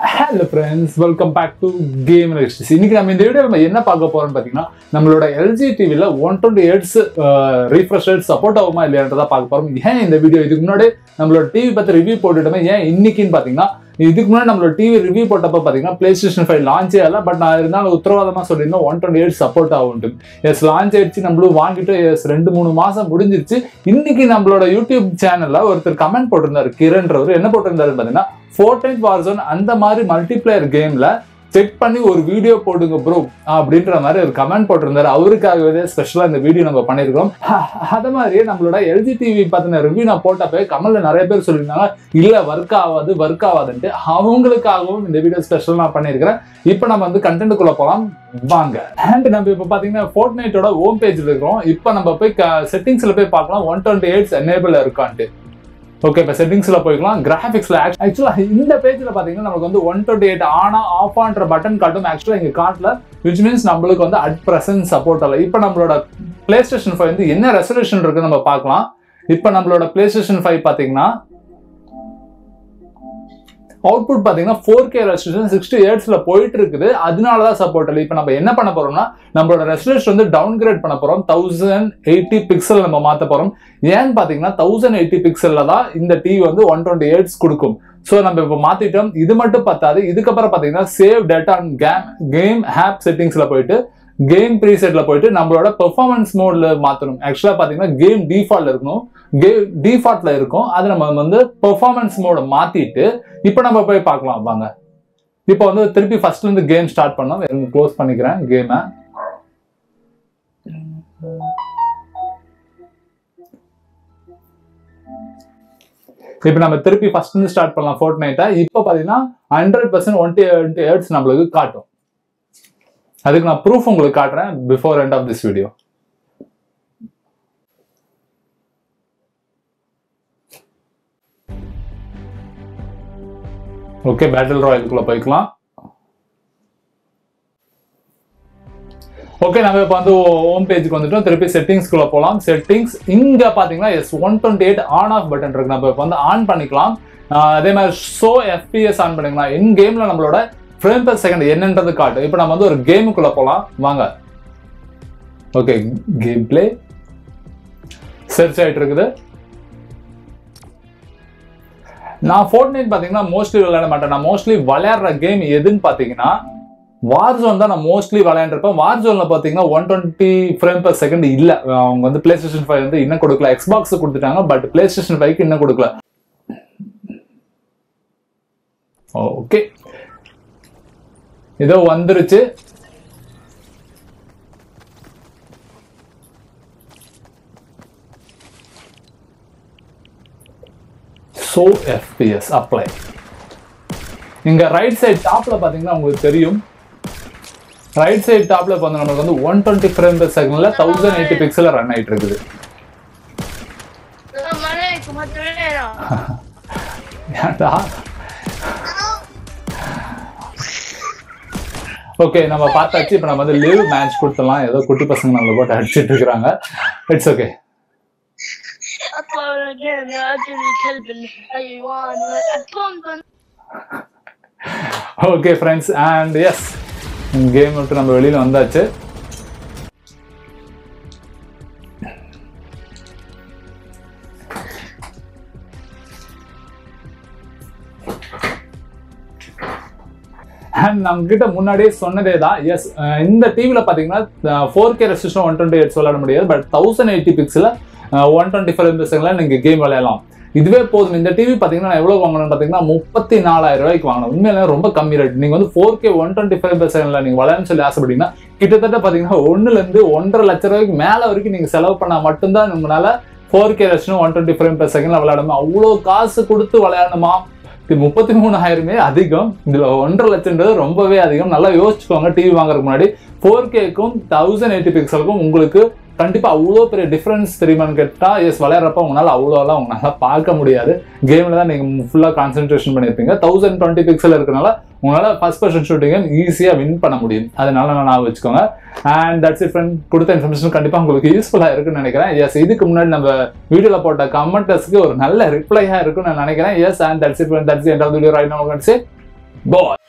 Hello friends welcome back to game registries இன்னைக்கு நம்ம இந்த வீடியோ நம்ம என்ன பார்க்க போறோம்னு பார்த்தீங்கன்னா நம்மளோட எல்ஜி டிவியில் one twenty hertz refresh rate support ஆகுமா இல்லையான்றதா பார்க்க போறோம். ஏன் இந்த வீடியோ இதுக்கு முன்னாடி நம்மளோட டிவி பற்றி ரிவ்யூ போட்டுட்டோமே? ஏன் இன்னைக்குன்னு பார்த்தீங்கன்னா இதுக்கு முன்னாடி நம்மளோட டிவி ரிவ்யூ போட்டப்ப பார்த்தீங்கன்னா பிளே ஸ்டேஷன் ஃபைவ் லான்ச் ஆகல பட் நான் இருந்தாலும் உத்தரவாதமாக சொல்லியிருந்தேன் ஒன் டுவெண்ட்டி எயிட் சப்போர்ட் ஆகும் எஸ் லான்ச் ஆயிடுச்சு நம்மளும் வாங்கிட்டு எஸ் ரெண்டு மூணு மாதம் முடிஞ்சிருச்சு. இன்னைக்கு நம்மளோட யூடியூப் சேனலில் ஒருத்தர் கமெண்ட் போட்டிருந்தாரு கிரண்ன்றவர். என்ன போட்டிருந்தாரு பார்த்தீங்கன்னா ஃபோர்டைன் வார்சோன் அந்த மாதிரி மல்டிப்ளேயர் கேம்ல செக் பண்ணி ஒரு வீடியோ போடுங்க ப்ரோ அப்படின்ற மாதிரி ஒரு கமெண்ட் போட்டிருந்தாரு. அவருக்காகவே ஸ்பெஷலாக இந்த வீடியோ நம்ம பண்ணியிருக்கோம். அதை மாதிரியே நம்மளோட எல்ஜி டிவி பார்த்தின ரிவ்யூ நான் போட்டப்போ கமலில் நிறைய பேர் சொல்லியிருந்தாங்க இல்லை ஒர்க் ஆகாது ஒர்க் ஆகாதுன்ட்டு. அவங்களுக்காகவும் இந்த வீடியோ ஸ்பெஷல் நான் பண்ணியிருக்கிறேன். இப்போ நம்ம வந்து கண்டென்ட்டுக்குள்ளே போகலாம் வாங்க. அண்ட் நம்ம இப்போ பார்த்தீங்கன்னா ஃபோர்ட் நைட்டோட ஹோம் பேஜில் இருக்கிறோம். இப்போ நம்ம போய் செட்டிங்ஸில் போய் பார்க்கலாம். ஒன் டுவெண்ட்டி எயிட்ஸ் என்னேபிள் இருக்கான்ட்டு. ஓகே இப்போ செட்டிங்ஸ்ல போய்க்கலாம். கிராஃபிக்ஸ்ல ஆக்சுவலா இந்த பேஜ்ல பாத்தீங்கன்னா நமக்கு வந்து ஒன் டுவெண்ட்டி எயிட் ஆனா ஆஃப் ஆன்ற பட்டன் காட்டும் ஆக்சுவலா இங்கே காட்டல விச் மீன்ஸ் நம்மளுக்கு வந்து அட் பிரசன்ட் சப்போர்ட் ஆகல. இப்போ நம்மளோட பிளே ஸ்டேஷன் ஃபைவ் வந்து என்ன ரெசல்யூஷன் இருக்குன்னு நம்ம பார்க்கலாம். இப்போ நம்மளோட பிளே ஸ்டேஷன் ஃபைவ் பாத்தீங்கன்னா அவுட்புட் பாத்தீங்கன்னா ஃபோர் கே ரெஸ்ட்ரிக்ஷன் சிக்ஸ்டி ஏர்ட்ஸில் போயிட்டு இருக்குது அதனால தான் சப்போர்ட் இல்லை இப்போ நம்ம என்ன பண்ண போறோம்னா நம்மளோட ரெஸ்ட்ரிக்ஷன் வந்து டவுன் கிரேட் பண்ண போறோம். தௌசண்ட் எயிட்டி பிக்சல் நம்ம மாத்த போறோம். ஏன்னு பாத்தீங்கன்னா தௌசண்ட் எயிட்டி பிக்சலில் தான் இந்த டிவி வந்து ஒன் டுவெண்ட்டி ஏர்ட்ஸ் கொடுக்கும். ஸோ நம்ம இப்போ மாத்திட்டோம். இது மட்டும் பத்தாது. இதுக்கப்புறம் பாத்தீங்கன்னா save data and game game app செட்டிங்ஸ்ல போயிட்டு கேம் ப்ரீசெட்ல போயிட்டு நம்மளோட பெர்ஃபார்மன்ஸ் மோடில் மாத்தணும். ஆக்சுவலா பாத்தீங்கன்னா கேம் டீஃபால்ட் இருக்கணும். டிஃபால்ட்ல இருக்கும். அதை நம்ம வந்து பெர்ஃபார்மன்ஸ் மோட மாத்திட்டு இப்போ நம்ம போய் பார்க்கலாம் வாங்க. இப்போ வந்து திருப்பி ஃபர்ஸ்ட்ல இருந்து கேம் ஸ்டார்ட் பண்ணோம். க்ளோஸ் பண்ணிக்கிறேன் கேமை இப்போ நம்ம திருப்பி ஃபர்ஸ்ட் இருந்து ஸ்டார்ட் பண்ணலாம் ஃபோர்ட் நைட்டை இப்போ பார்த்தீங்கன்னா hundred percent one twenty hertz நம்மளுக்கு காட்டும். அதுக்கு நான் ப்ரூஃப் உங்களுக்கு காட்டுறேன் before end of this video okay battle ராயலுக்குள்ள போய்க்கலாம். ஓகே நம்ம இப்போ வந்து ஹோம் பேஜுக்கு வந்துட்டோம். திருப்பி செட்டிங்ஸ்குள்ள போகலாம் செட்டிங்ஸ் இங்கே பார்த்தீங்கன்னா yes one twenty eight on off button இருக்கு. நம்ம இப்போ வந்து ஆன் பண்ணிக்கலாம். அதே மாதிரி ஷோ எஃபிஎஸ் ஆன் பண்ணிக்கலாம். இன் கேம்ல நம்மளோட ஃப்ரேம் பர் செகண்ட் என்னன்றது காட்டும் இப்போ நம்ம வந்து ஒரு கேமுக்குள்ளே போகலாம் வாங்க. ஓகே கேம் பிளே சர்ச் ஆயிட்டு இருக்குது. நான் ஃபோர்ட் நைட் பார்த்தீங்கன்னா மோஸ்ட்லி விளையாட மாட்டேன். நான் மோஸ்ட்லி விளையாடுற கேம் எதுன்னு பார்த்தீங்கன்னா வார் ஜோன் தான் நான் மோஸ்ட்லி விளையாண்டுருப்பேன். வார் ஜோனில் பார்த்தீங்கன்னா one twenty frame per second இல்லை. அவங்க வந்து பிளே ஸ்டேஷன் ஃபைவ் வந்து இன்னும் கொடுக்கல. எக்ஸ்பாக்ஸ் கொடுத்துட்டாங்க பட் பிளே ஸ்டேஷன் ஃபைவ்க்கு இன்னும் கொடுக்கல. ஓகே ஏதோ வந்துருச்சு. ஸோ எஃபிஎஸ் அப்ளை இங்க ரைட் சைட் டாப்ல பாத்தீங்கன்னா உங்களுக்கு தெரியும். ரைட் சைடு டாப்ல இப்போ வந்து நமக்கு வந்து ஒன் டுவெண்ட்டி ஃப்ரேம் பர் செகண்ட்ல தௌசண்ட் எயிட்டி பிக்சல் ரன் ஆயிட்டு இருக்குது. ஏன்டா? ஓகே நம்ம பார்த்தாச்சு. இப்போ நம்ம வந்து லிவ் மேட்ச் கொடுத்துடலாம். ஏதோ குட்டி பசங்க நம்மளை போட்டு அடிச்சிட்டு இருக்கிறாங்க. It's okay اطلع ولا جيم يا اجل الكلب الحيوان اكون okay friends and yes game விட்டு நம்ம வெளியில வந்தாச்சு அண்ட் நம்ம கிட்ட முன்னாடியே சொன்னதே தான் எஸ் இந்த டிவியில் பார்த்தீங்கன்னா four K restriction one twenty eights விளையாட முடியாது but thousand eighty பிக்ஸில் one twenty five செகண்ட்ல நீங்கள் கேம் விளையாடலாம். இதுவே போதும். இந்த டிவி பார்த்தீங்கன்னா நான் எவ்வளோ வாங்கணும்னு பார்த்தீங்கன்னா முப்பத்தி நாலாயிரம் ரூபாய்க்கு வாங்கணும் உண்மையில ரொம்ப கம்மி ரேட் நீங்கள் வந்து four K one twenty five செகண்ட்ல நீங்கள் விளையாடுன்னு சொல்லி ஆசைப்பட்டீங்கன்னா கிட்டத்தட்ட பார்த்தீங்கன்னா ஒன்றுலேருந்து ஒன்றரை லட்ச ரூபாய்க்கு மேலே வரைக்கும் நீங்கள் செலவு பண்ணால் மட்டும்தான் உங்களால் ஃபோர் கே லட்சம் ஒன் டுவெண்ட்டி ஃபைவ் பெர் செகண்டில் விளையாடணுமா அவ்வளோ காசு கொடுத்து விளையாடணுமா? இது முப்பத்தி மூணாயிரமே அதிகம். இதில் ஒன்றரை லட்சம்ன்றது ரொம்பவே அதிகம். நல்லா யோசிச்சுக்கோங்க டிவி வாங்குறதுக்கு முன்னாடி. ஃபோர் கேக்கும் தௌசண்ட் எயிட்டி பிக்சலுக்கும் உங்களுக்கு கண்டிப்பாக அவ்வளோ பெரிய டிஃப்ரென்ஸ் தெரியுமான்னு கேட்டால் எஸ் விளையாடுறப்ப உங்களால் அவ்வளோலாம் உங்களால் பார்க்க முடியாது. கேமில் தான் நீங்கள் ஃபுல்லாக கான்சென்ட்ரேஷன் பண்ணியிருப்பீங்க. தௌசண்ட் டுவெண்ட்டி பிக்சல் இருக்கனால உங்களால் ஃபஸ்ட் பர்சன் ஷூட்டிங்கை ஈஸியாக வின் பண்ண முடியும். அதனால நான் ஞாபகம் வச்சுக்கோங்க. அண்ட் தட்ஸ் இட் ஃப்ரெண்ட் கொடுத்த இன்ஃபர்மேஷன் கண்டிப்பாக உங்களுக்கு யூஸ்ஃபுல்லாக இருக்குன்னு நினைக்கிறேன். எஸ் இதுக்கு முன்னாடி நம்ம வீடியோவில் போட்ட கமெண்டர்ஸ்க்கு ஒரு நல்ல ரிப்ளையாக இருக்குன்னு நான் நினைக்கிறேன். Yes and that's it that's end of video right no bye